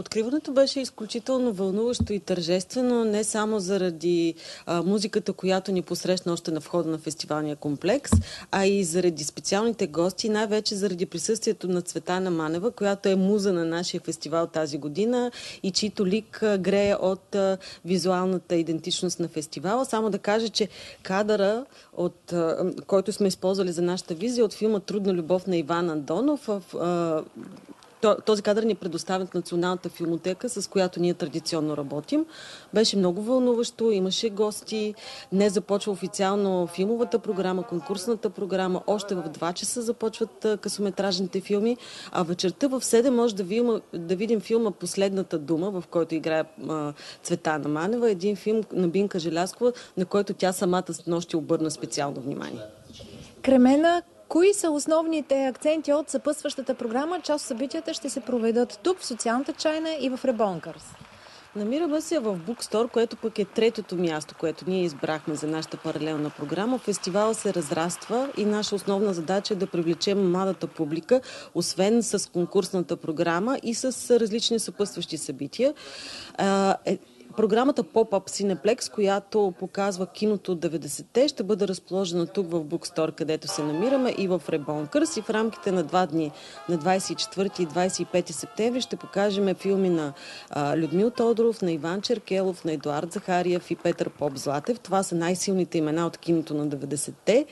Откриването беше изключително вълнуващо и тържествено, не само заради а, музиката, която ни посрещна още на входа на фестивалния комплекс, а и заради специалните гости, най-вече заради присъствието на Цветана Манева, която е муза на нашия фестивал тази година и чийто лик грее от а, визуалната идентичност на фестивала. Само да кажа, че кадъра, от, а, който сме използвали за нашата визия от филма Трудна любов на Иван Андонов, а, този кадър ни предоставя от Националната филмотека, с която ние традиционно работим. Беше много вълнуващо, имаше гости. Днес започва официално филмовата програма, конкурсната програма. Още в 2 часа започват късометражните филми, а вечерта в 7 може да, видим, да видим филма Последната дума, в който играе Цветана Манева. Един филм на Бинка Желяскова, на който тя самата с нощи обърна специално внимание. Кремена, Кои са основните акценти от съпътстващата програма? Част от събитията ще се проведат тук, в социалната чайна и в Ребонкърс. Намираме се в Букстор, което пък е третото място, което ние избрахме за нашата паралелна програма. Фестивалът се разраства и наша основна задача е да привлечем младата публика, освен с конкурсната програма и с различни съпътстващи събития. Програмата Pop-Up Cineplex, която показва киното от 90-те, ще бъде разположена тук в Букстор, където се намираме и в Ребонкърс. И в рамките на два дни, на 24 и 25 септември, ще покажем филми на а, Людмил Тодоров, на Иван Черкелов, на Едуард Захариев и Петър Поп Златев. Това са най-силните имена от киното на 90-те.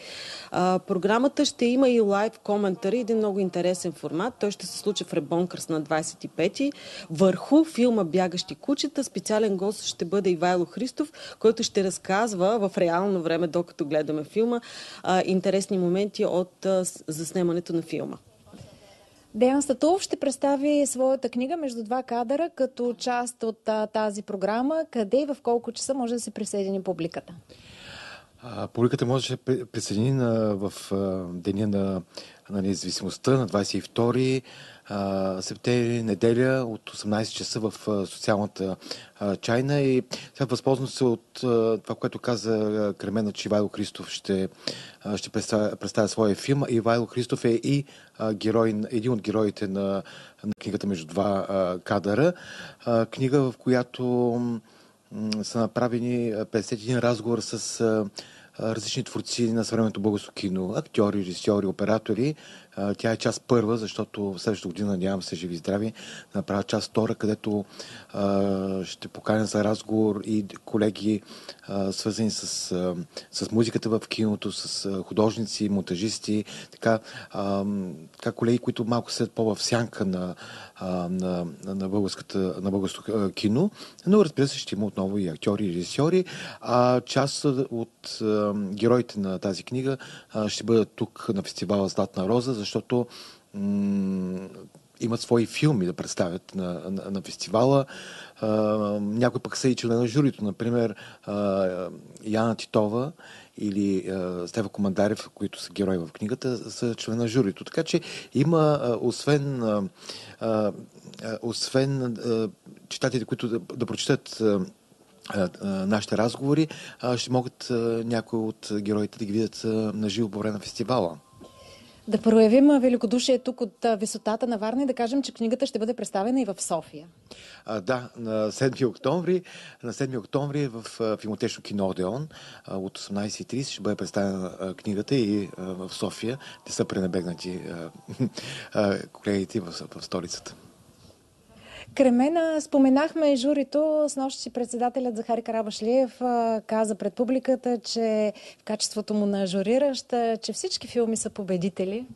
А, програмата ще има и лайв коментари, един много интересен формат. Той ще се случи в Ребонкърс на 25-ти. Върху филма Бягащи кучета, специален гост гост ще бъде Ивайло Христов, който ще разказва в реално време, докато гледаме филма, интересни моменти от заснемането на филма. Деян Статулов ще представи своята книга между два кадъра като част от тази програма. Къде и в колко часа може да се присъедини публиката? публиката може да се присъедини на, в деня на, на независимостта на 22 септември, неделя от 18 часа в социалната чайна и сега възползвам се от това, което каза Кремена, че Ивайло Христов ще, ще представя, представя своя филм. Ивайло Христов е и герой, един от героите на, на книгата между два кадъра. Книга, в която са направени 51 разговор с различни творци на съвременното българско кино, актьори, режисьори, оператори. Тя е част първа, защото в следващата година, надявам се, живи и здрави, направя част втора, където ще поканя за разговор и колеги, свързани с, с музиката в киното, с художници, монтажисти, така, така колеги, които малко след по-в сянка на, на, на, българската, на българското кино, но разбира се ще има отново и актьори и режисьори. А част от героите на тази книга ще бъдат тук на фестивала Златна роза, защото имат свои филми да представят на, на, на фестивала. А, някои пък са и члена на журито. Например, а, Яна Титова или а, Стева Командарев, които са герои в книгата, са члена на журито. Така че има, а, освен, а, освен а, читателите, които да, да прочитат нашите разговори, ще могат някои от героите да ги видят на живо по време на фестивала. Да проявим великодушие тук от висотата на Варна и да кажем, че книгата ще бъде представена и в София. А, да, на 7 октомври, на 7 октомври в филмотечно кино Одеон от 18.30 ще бъде представена книгата и в София. Не са пренебегнати колегите в столицата. Кремена, споменахме журито. С нощ си председателят Захари Карабашлиев каза пред публиката, че в качеството му на журиращ, че всички филми са победители.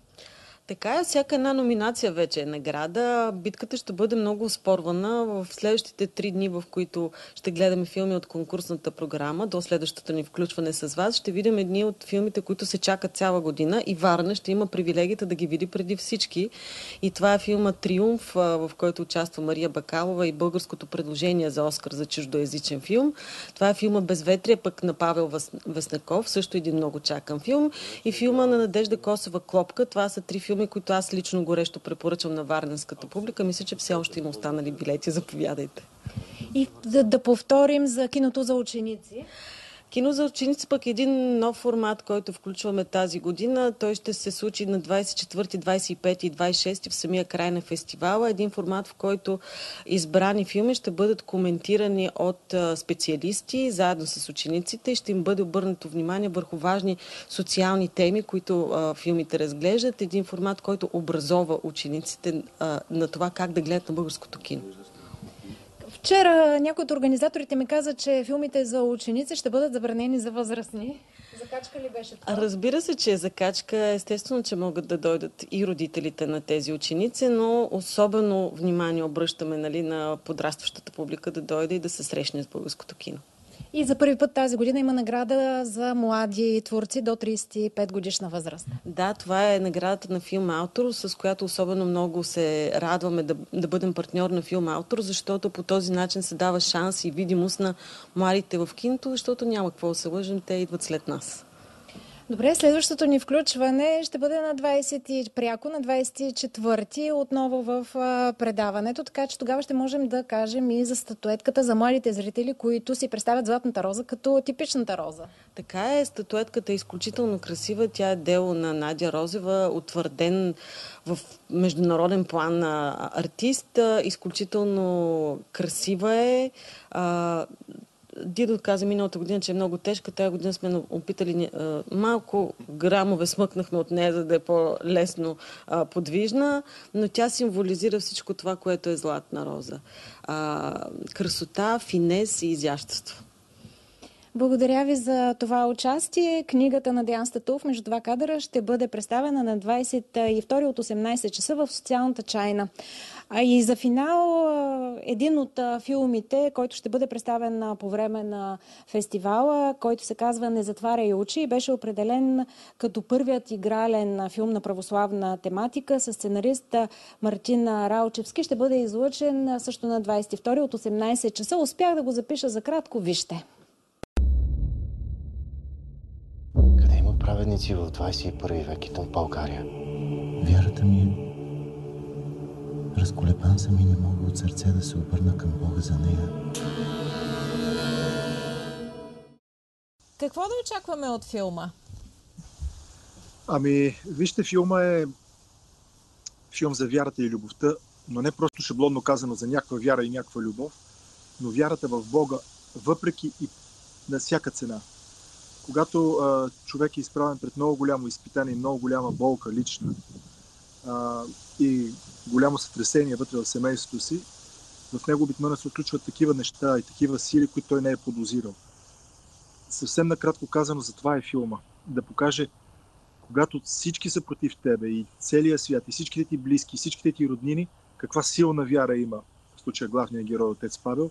Така е, всяка една номинация вече е награда. Битката ще бъде много спорвана в следващите три дни, в които ще гледаме филми от конкурсната програма, до следващото ни включване с вас. Ще видим едни от филмите, които се чакат цяла година и Варна ще има привилегията да ги види преди всички. И това е филма Триумф, в който участва Мария Бакалова и българското предложение за Оскар за чуждоязичен филм. Това е филма Безветрие, пък на Павел Веснаков, също един много чакан филм. И филма на Надежда Косова Клопка. Това са три филми, които аз лично горещо препоръчвам на варненската публика. Мисля, че все още има останали билети. Заповядайте. И да, да повторим за киното за ученици. Кино за ученици пък е един нов формат, който включваме тази година. Той ще се случи на 24, 25 и 26 в самия край на фестивала. Един формат, в който избрани филми ще бъдат коментирани от специалисти заедно с учениците и ще им бъде обърнато внимание върху важни социални теми, които филмите разглеждат. Един формат, който образова учениците на това как да гледат на българското кино. Вчера някой от организаторите ми каза, че филмите за ученици ще бъдат забранени за възрастни. Закачка ли беше това? Разбира се, че е закачка. Естествено, че могат да дойдат и родителите на тези ученици, но особено внимание обръщаме нали, на подрастващата публика да дойде и да се срещне с българското кино. И за първи път тази година има награда за млади творци до 35 годишна възраст. Да, това е наградата на филм Автор, с която особено много се радваме да, да бъдем партньор на филм Автор, защото по този начин се дава шанс и видимост на младите в киното, защото няма какво да се лъжим, те идват след нас. Добре, следващото ни включване ще бъде на 20, пряко на 24 отново в предаването, така че тогава ще можем да кажем и за статуетката за младите зрители, които си представят Златната роза като типичната роза. Така е, статуетката е изключително красива. Тя е дело на Надя Розева, утвърден в международен план артист. Изключително красива е. Дидо каза миналата година, че е много тежка. Тая година сме опитали малко грамове смъкнахме от нея, за да е по-лесно подвижна, но тя символизира всичко това, което е златна роза. красота, финес и изящество. Благодаря ви за това участие. Книгата на Диан Статулов между два кадъра ще бъде представена на 22 от 18 часа в социалната чайна. А и за финал, един от филмите, който ще бъде представен по време на фестивала, който се казва Не затваряй очи, беше определен като първият игрален филм на православна тематика с сценарист Мартин Раучевски. Ще бъде излъчен също на 22 от 18 часа. Успях да го запиша за кратко. Вижте. Праведници в 21 век и в България? Вярата ми е Разколебан съм и не мога от сърце да се обърна към Бога за нея. Какво да очакваме от филма? Ами, вижте, филма е филм за вярата и любовта, но не просто шаблонно казано за някаква вяра и някаква любов, но вярата в Бога, въпреки и на всяка цена. Когато а, човек е изправен пред много голямо изпитание, много голяма болка лична а, и голямо сътресение вътре в семейството си, в него обикновено се отключват такива неща и такива сили, които той не е подозирал. Съвсем накратко казано, за това е филма. Да покаже, когато всички са против тебе и целият свят, и всичките ти близки, и всичките ти роднини, каква силна вяра има, в случая главният герой, отец Павел,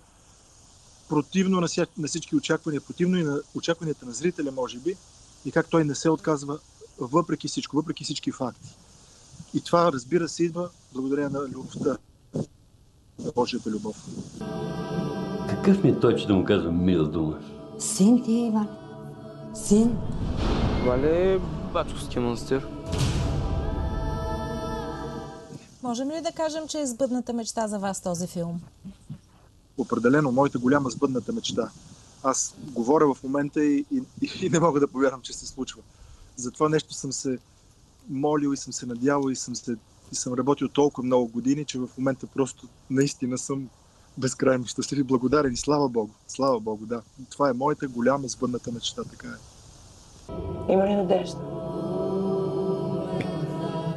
противно на, ся, на всички очаквания, противно и на очакванията на зрителя, може би, и как той не се отказва въпреки всичко, въпреки всички факти. И това, разбира се, идва благодарение на любовта, на Божията любов. Какъв ми е той, че да му казвам мила дума? Син ти, Иван. Син. Това ли е Бачковския манастир? Можем ли да кажем, че е сбъдната мечта за вас този филм? Определено, моята голяма сбъдната мечта. Аз говоря в момента и, и, и не мога да повярвам, че се случва. За това нещо съм се молил и съм се надявал и съм, се, и съм работил толкова много години, че в момента просто наистина съм безкрайно щастлив и благодарен и слава Богу. Слава Богу, да. Това е моята голяма сбъдната мечта, така е. Има ли надежда?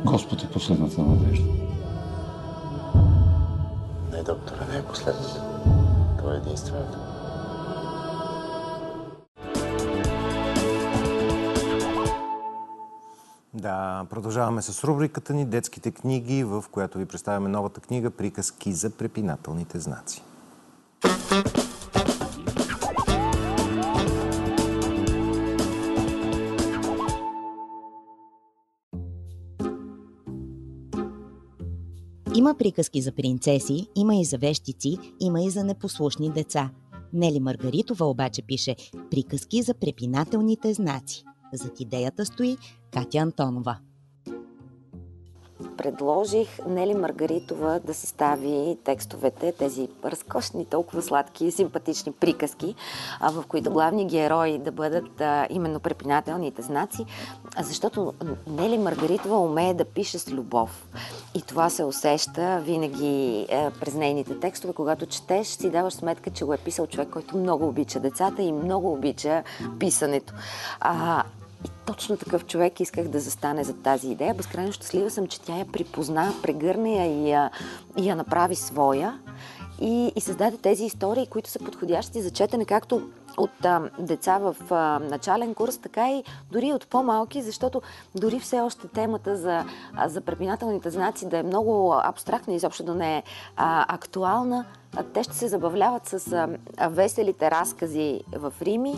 Господ е последната надежда. Не, доктора, не е последната. Това е единствената. Да, продължаваме с рубриката ни Детските книги, в която ви представяме новата книга Приказки за препинателните знаци. Има приказки за принцеси, има и за вещици, има и за непослушни деца. Нели Маргаритова обаче пише приказки за препинателните знаци. Зад идеята стои Катя Антонова предложих Нели Маргаритова да състави текстовете, тези разкошни, толкова сладки и симпатични приказки, в които главни герои да бъдат именно препинателните знаци, защото Нели Маргаритова умее да пише с любов. И това се усеща винаги е, през нейните текстове. Когато четеш, си даваш сметка, че го е писал човек, който много обича децата и много обича писането. Точно такъв човек исках да застане за тази идея. Безкрайно щастлива съм, че тя я припозна, прегърне я и я, и я направи своя. И, и създаде тези истории, които са подходящи за четене, както от а, деца в а, начален курс, така и дори от по-малки, защото дори все още темата за, а, за препинателните знаци да е много абстрактна и изобщо да не е а, актуална, а, те ще се забавляват с а, а, веселите разкази в Рими.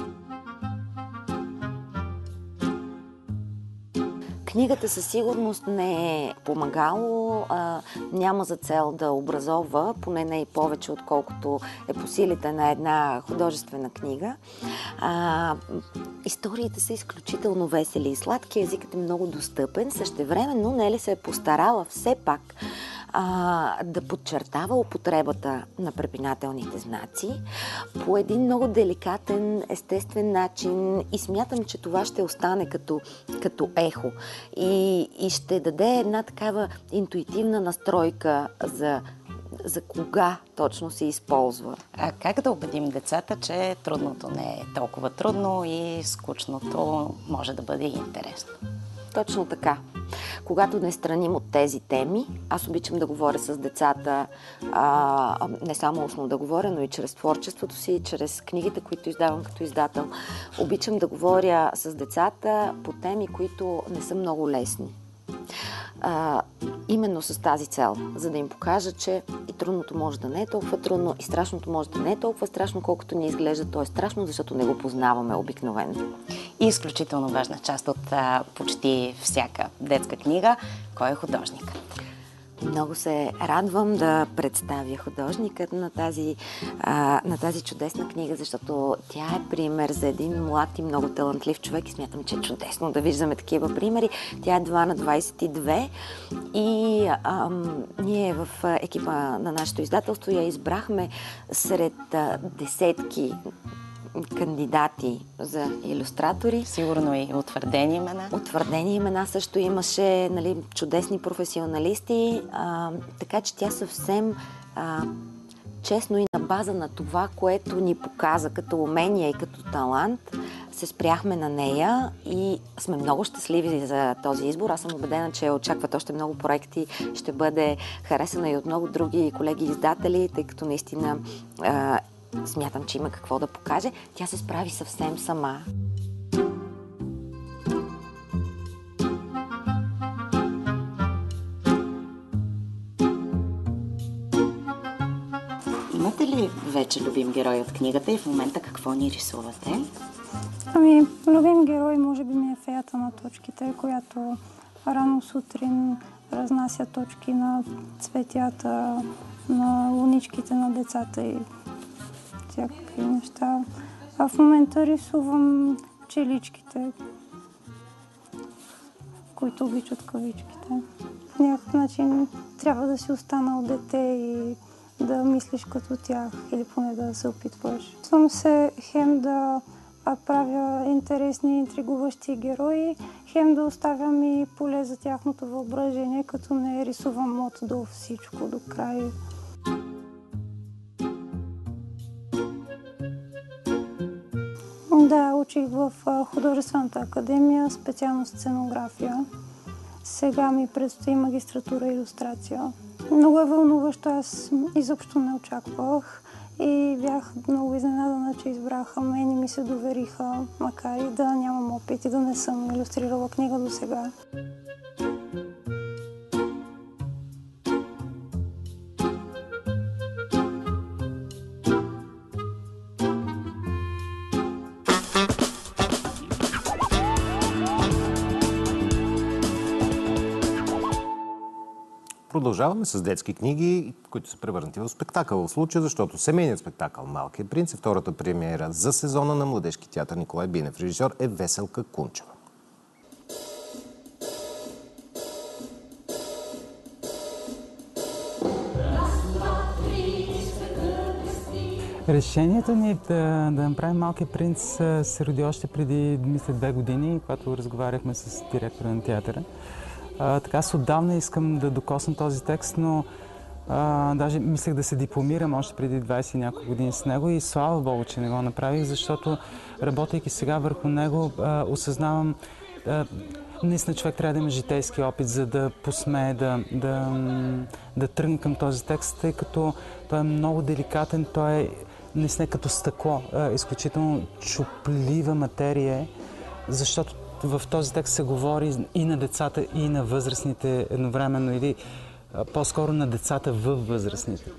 Книгата със сигурност не е помагало, а, няма за цел да образова, поне не и повече, отколкото е по силите на една художествена книга. А, историите са изключително весели и сладки, езикът е много достъпен, същевременно Нели се е постарала все пак а, да подчертава употребата на препинателните знаци по един много деликатен, естествен начин и смятам, че това ще остане като, като ехо и, и ще даде една такава интуитивна настройка за за кога точно се използва. А как да убедим децата, че трудното не е толкова трудно и скучното може да бъде интересно? Точно така. Когато не страним от тези теми, аз обичам да говоря с децата, а, не само устно да говоря, но и чрез творчеството си, чрез книгите, които издавам като издател. Обичам да говоря с децата по теми, които не са много лесни а, именно с тази цел, за да им покажа, че и трудното може да не е толкова трудно, и страшното може да не е толкова страшно, колкото ни изглежда. То е страшно, защото не го познаваме обикновено. И изключително важна част от а, почти всяка детска книга, кой е художникът. Много се радвам да представя художникът на тази, а, на тази чудесна книга, защото тя е пример за един млад и много талантлив човек и смятам, че е чудесно да виждаме такива примери. Тя е 2 на 22 и ам, ние в екипа на нашето издателство я избрахме сред а, десетки кандидати за иллюстратори. Сигурно и утвърдени имена. Утвърдени имена също имаше нали, чудесни професионалисти, а, така че тя съвсем а, честно и на база на това, което ни показа като умения и като талант, се спряхме на нея и сме много щастливи за този избор. Аз съм убедена, че очакват още много проекти. Ще бъде харесана и от много други колеги издатели, тъй като наистина смятам, че има какво да покаже. Тя се справи съвсем сама. Имате ли вече любим герой от книгата и в момента какво ни рисувате? Ами, любим герой може би ми е феята на точките, която рано сутрин разнася точки на цветята, на луничките на децата и всякакви неща. А в момента рисувам пчеличките, които обичат кавичките. По някакъв начин трябва да си останал дете и да мислиш като тях или поне да се опитваш. Опитвам се хем да правя интересни, интригуващи герои, хем да оставям и поле за тяхното въображение, като не рисувам от до всичко до край. Да, учих в художествената академия, специално сценография. Сега ми предстои магистратура иллюстрация. Много е вълнуващо, аз изобщо не очаквах и бях много изненадана, че избраха мен и ми се довериха, макар и да нямам опит и да не съм иллюстрирала книга до сега. Продължаваме с детски книги, които са превърнати в спектакъл в случая, защото семейният спектакъл Малкият принц е втората премиера за сезона на Младежки театър Николай Бинев. Режисьор е Веселка Кунчева. Решението ни да, да направим Малкият принц се роди още преди, мисля, две години, когато разговаряхме с директора на театъра. Така с отдавна искам да докосна този текст, но а, даже мислех да се дипломирам още преди 20 и няколко години с него и слава Богу, че не го направих, защото работейки сега върху него, а, осъзнавам наистина човек трябва да има житейски опит, за да посмее да, да, да тръгне към този текст, тъй като той е много деликатен, той е наистина като стъкло, изключително чуплива материя, защото в този текст се говори и на децата, и на възрастните едновременно, или по-скоро на децата във възрастните.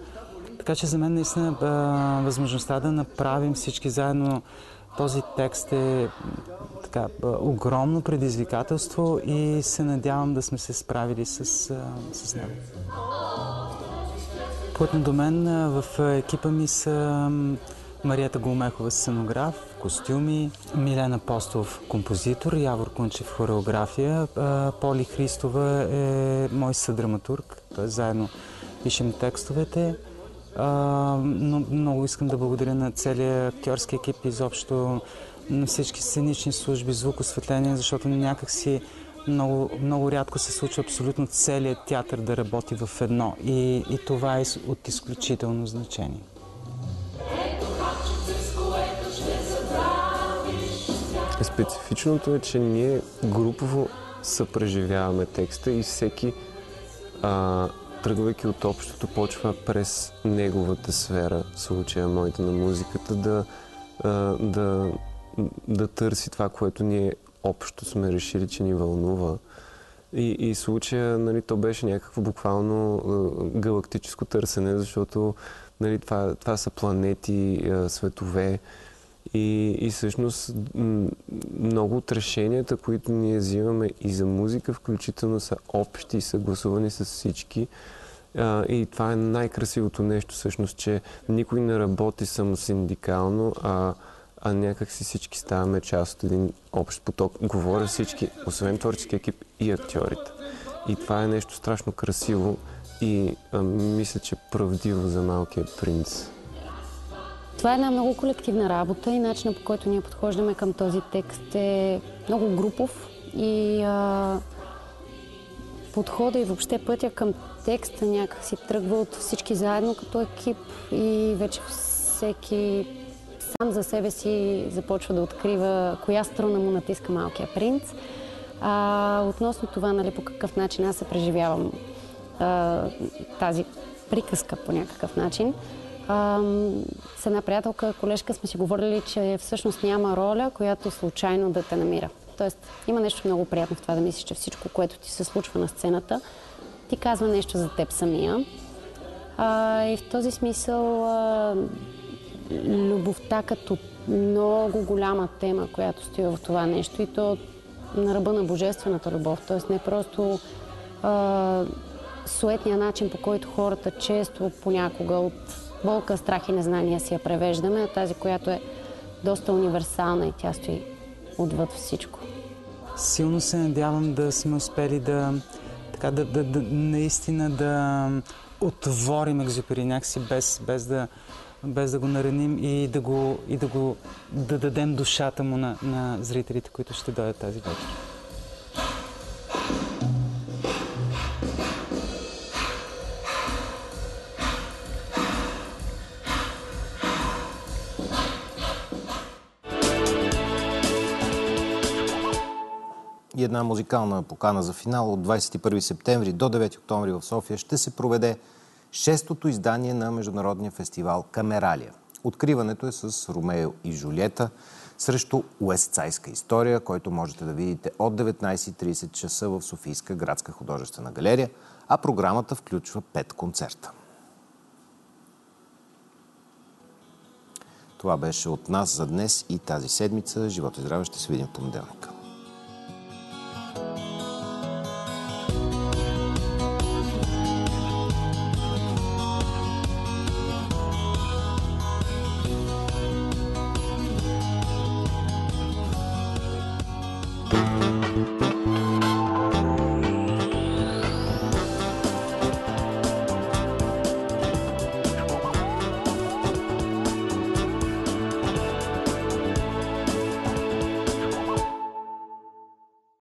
Така че за мен наистина възможността да направим всички заедно този текст е така, огромно предизвикателство и се надявам да сме се справили с, с него. Плътно до мен в екипа ми са Марията Голмехова сценограф, костюми, Милена Постов композитор, Явор Кунчев хореография, Поли Христова е мой съдраматург, т.е. заедно пишем текстовете. Но много искам да благодаря на целия актьорски екип, изобщо на всички сценични служби, звук, осветление, защото някакси много, много рядко се случва абсолютно целият театър да работи в едно и, и това е от изключително значение. Специфичното е, че ние групово съпреживяваме текста и всеки, а, тръгвайки от общото, почва през неговата сфера, в случая моята на музиката, да, а, да, да търси това, което ние общо сме решили, че ни вълнува. И, и случая, нали, то беше някакво буквално а, галактическо търсене, защото нали, това, това са планети, а, светове, и, и всъщност много от решенията, които ние взимаме и за музика, включително са общи съгласувани с всички. И това е най-красивото нещо всъщност, че никой не работи само синдикално, а, а някак си всички ставаме част от един общ поток. Говоря всички, освен творчески екип и актьорите. И това е нещо страшно красиво и а, мисля, че правдиво за малкия принц. Това е една много колективна работа и начинът по който ние подхождаме към този текст е много групов и а, подхода и въобще пътя към текст някак си тръгва от всички заедно като екип и вече всеки сам за себе си започва да открива коя струна му натиска малкия принц. А, относно това, нали, по какъв начин аз се преживявам а, тази приказка по някакъв начин. А, с една приятелка, колежка сме си говорили, че всъщност няма роля, която случайно да те намира. Тоест, има нещо много приятно в това да мислиш, че всичко, което ти се случва на сцената, ти казва нещо за теб самия. А, и в този смисъл а, любовта като много голяма тема, която стои в това нещо и то на ръба на божествената любов. Тоест не просто а, суетния начин, по който хората често понякога от болка, страх и незнание си я превеждаме, а тази, която е доста универсална и тя стои отвъд всичко. Силно се надявам да сме успели да, така, да, да, да наистина да отворим екзюпери някакси без, без да без да го нараним и да, го, и да, го, да дадем душата му на, на зрителите, които ще дойдат тази вечер. Една музикална покана за финал от 21 септември до 9 октомври в София ще се проведе шестото издание на Международния фестивал Камералия. Откриването е с Ромео и Жулиета срещу уестсайска история, който можете да видите от 19.30 часа в Софийска градска художествена галерия, а програмата включва пет концерта. Това беше от нас за днес и тази седмица. Живот и здраве ще се видим в понеделника.